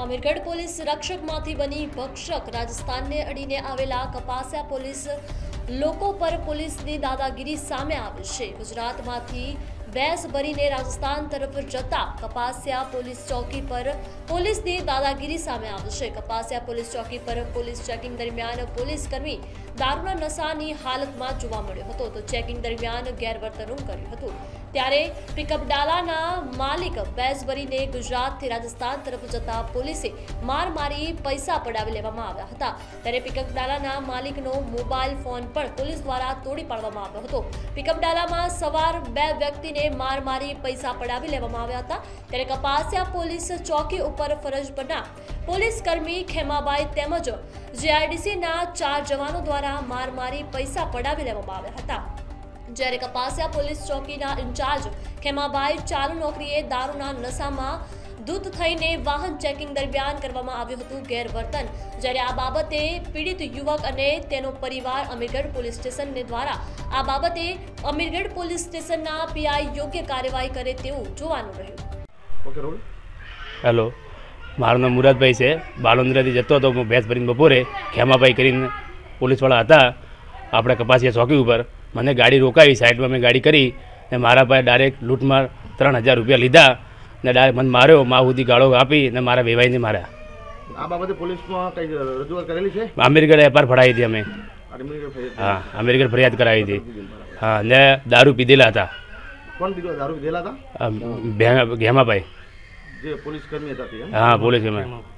Amirgadh police રક્ષકમાંથી બની ભક્ષક રાજસ્થાનને અડીને આવેલા કપાસિયા પોલીસ લોકો પર પોલીસની દાદાગીરી સામે આવી છે. ગુજરાતમાંથી બેસ ભરીને રાજસ્થાન તરફ જતા કપાસિયા પોલીસ ચોકી પર પોલીસની દાદાગીરી સામે આવી છે. કપાસિયા પોલીસ ચોકી પર પોલીસ ચેકિંગ દરમિયાન પોલીસ કર્મી દારૂના નશાની હાલતમાં જોવા મળ્યો હતો તો ચેકિંગ દરમિયાન ગેરવર્તણૂક કર્યું હતું. ત્યારે પિકઅપ ડાલાના માલિક ભેંસ ભરીને ગુજરાતથી રાજસ્થાન તરફ જતા પોલીસે માર મારી પૈસા પડાવી લેવામાં આવ્યા હતા. ત્યારે પિકઅપ ડાલાના માલિકનો મોબાઈલ ફોન પણ પોલીસ દ્વારા તોડી પાડવામાં આવ્યો હતો. પિકઅપ ડાલામાં સવાર બે વ્યક્તિને માર મારી પૈસા પડાવી લેવામાં આવ્યા હતા. ત્યારે કપાસિયા પોલીસ ચોકી ઉપર ફરજ બના પોલીસ કર્મી ખેમાબાઈ તેમજ જીઆઈડીસીના ચાર જવાનો દ્વારા માર મારી પૈસા પડાવી લેવામાં આવ્યા હતા. જ્યારે કપાસિયા પોલીસ ચોકીના ઇન્ચાર્જ ખેમાભાઈ ચાલુ નોકરીએ દારૂના નશામાં દૂધ થઈને વાહન ચેકિંગ દરમિયાન કરવામાં આવ્યું હતું ગેરવર્તન. જ્યારે આ બાબતે પીડિત યુવક અને તેનો પરિવાર અમીરગઢ પોલીસ સ્ટેશનને દ્વારા આ બાબતે અમીરગઢ પોલીસ સ્ટેશનના પીઆઈ યોગ્ય કાર્યવાહી કરે તેવું જોવાનું રહ્યું. હેલો મારું નામ મુરાદભાઈ છે. બાલોન્દ્રાથી જતો હતો હું ભેંસ ભરીને બપોરે. ખેમાભાઈ કરીને પોલીસવાળા હતા આપણે કપાસિયા ચોકી ઉપર. મને ગાડી રોકાવી સાઈડમાં મેં ગાડી કરી ને મારા પાસે ડાયરેક્ટ લૂંટમાં ત્રણ હજાર રૂપિયા લીધા ને ડાયરેક્ટ મને માર્યો મા સુધી ગાળો આપી ને મારા વેવાઈને માર્યા. આ બાબતે પોલીસમાં કઈ રજૂઆત કરેલી છે? અમેરિકન એપાર ફડાવી હતી અમે. હા અમેરિકન ફરિયાદ કરાવી હતી. હા ને દારૂ પીધેલા હતા. કોણ પીધો? દારૂ પીધેલા હતા? આ ઘેમાભાઈ. જે પોલીસ કર્મી હતા હા પોલીસ ઓકે.